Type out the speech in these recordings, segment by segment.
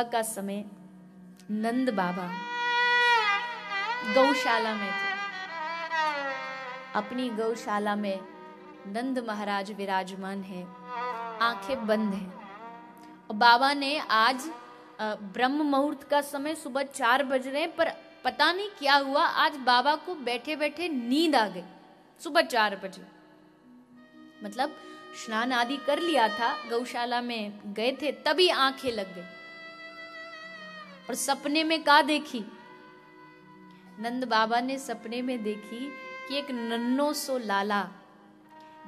सुबह का समय नंद बाबा गौशाला में थे। अपनी गौशाला में नंद महाराज विराजमान है, आँखें बंद हैं। और बाबा ने आज ब्रह्म मुहूर्त का समय सुबह चार बज रहे हैं, पर पता नहीं क्या हुआ, आज बाबा को बैठे बैठे नींद आ गई, सुबह चार बजे। मतलब स्नान आदि कर लिया था, गौशाला में गए थे, तभी आँखें लग गई। और सपने में का देखी? नंद बाबा ने सपने में देखी कि एक नन्नो सो लाला,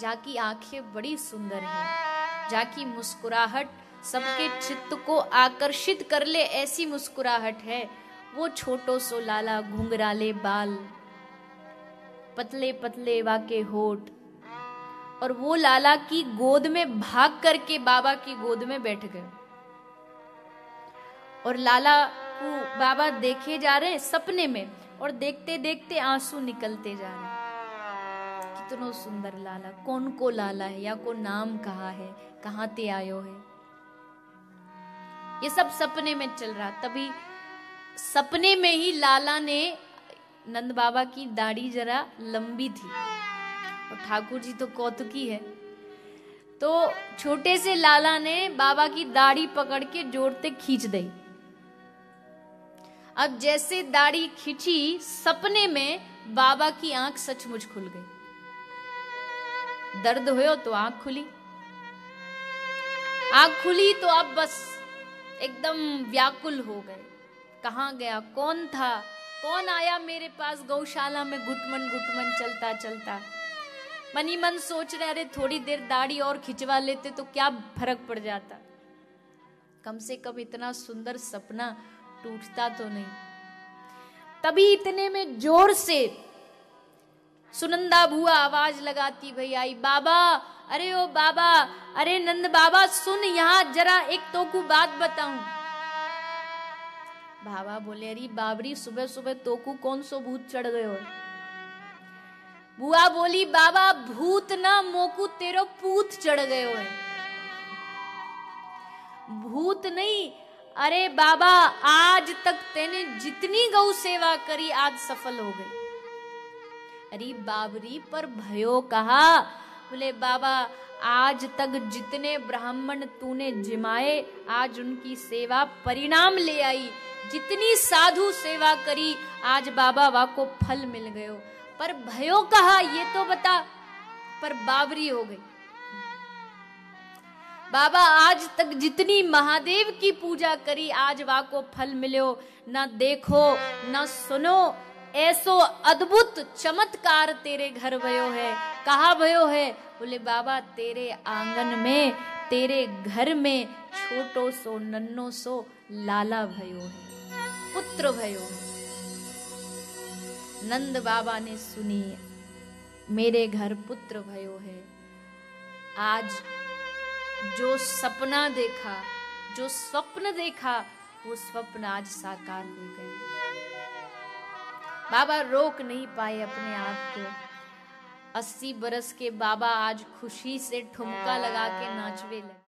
जाकी आँखें बड़ी सुंदर हैं, जाकी मुस्कुराहट सबके चित्त को आकर्षित कर ले ऐसी मुस्कुराहट है। वो छोटो सो लाला, घुंघराले बाल पतले पतले वाके होठ, और वो लाला की गोद में भाग करके बाबा की गोद में बैठ गए। और लाला को बाबा देखे जा रहे सपने में और देखते देखते आँसू निकलते जा रहे कितनो सुंदर लाला, कौन को लाला है या को नाम कहा है, कहाँ ते आयो है? ये सब सपने में चल रहा, तभी सपने में ही लाला ने नंद बाबा की दाढ़ी जरा लंबी थी। और ठाकुर जी तो कौतुकी है। तो छोटे से लाला ने बाबा की दाढ़ी पकड़ के जोड़ते खींच दी। अब जैसे दाढ़ी खिंची सपने में, बाबा की आँख सचमुच खुल गई। दर्द हुयो तो आँख खुली। आँख खुली तो अब बस एकदम व्याकुल हो गए। कहाँ गया? कौन था? कौन आया मेरे पास? गौशाला में गुटमन गुटमन चलता चलता। मनी मन सोच रहे, अरे, थोड़ी देर दाढ़ी और खिंचवा लेते तो क्या फ़र्क पड़ जाता? कम से कम इतना सुंदर सपना टूटता तो नहीं। तभी इतने में ज़ोर से सुनंदा बुआ आवाज़ लगाती, भई आई बाबा, अरे ओ बाबा, अरे नंद बाबा, सुन यहाँ जरा एक तो बात बताऊँ। बाबा बोले, अरे बाबरी सुबह सुबह तोकू कौन सो भूत चढ़ गए हो? बुआ बोली, बाबा, भूत ना मोकू, तेरो पूत चढ़ गए हो। भूत नहीं अरे बाबा, आज तक तेने जितनी गौ सेवा करी, आज सफल हो गई। अरे बाबरी पर भयो कहा? बोले, बाबा, आज तक जितने ब्राह्मण तूने जिमाए, आज उनकी सेवा परिणाम ले आई। जितनी साधु सेवा करी, आज बाबा वा को फल मिल गयो। पर भयो कहा? ये तो बता। पर बाबरी हो गई। बाबा, आज तक जितनी महादेव की पूजा करी, आज वा को फल मिलो ना देखो, न सुनो, ऐसो अद्भुत, चमत्कार तेरे घर भयो है। कहा भयो है? बोले, बाबा, तेरे आँगन में, तेरे घर में छोटो सो, नन्नो सो, लाला भयो है, पुत्र भयो है। नंद बाबा ने सुनी, मेरे घर पुत्र भयो है। आज जो सपना देखा, जो स्वप्न देखा, वो स्वप्न आज साकार हो गए। बाबा रोक नहीं पाए अपने आप को। अस्सी बरस के बाबा आज खुशी से ठुमका लगा के नाचवे लगे।